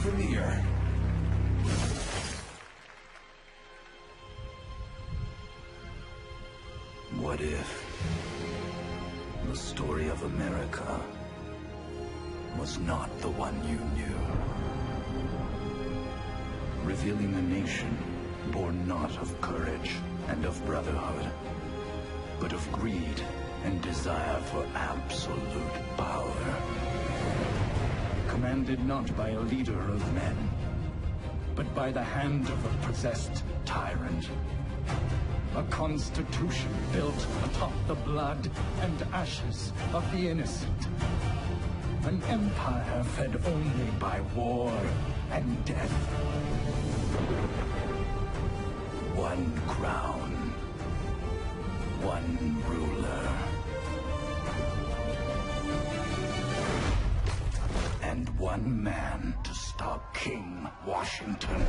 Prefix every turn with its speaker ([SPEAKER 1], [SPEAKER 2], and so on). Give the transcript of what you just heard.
[SPEAKER 1] premiere. What if the story of America was not the one you knew? Revealing a nation born not of courage and of brotherhood, but of greed and desire for absolute power. Commanded not by a leader of men, but by the hand of a possessed tyrant. A constitution built atop the blood and ashes of the innocent. An empire fed only by war and death. One crown. One one man to stop King Washington.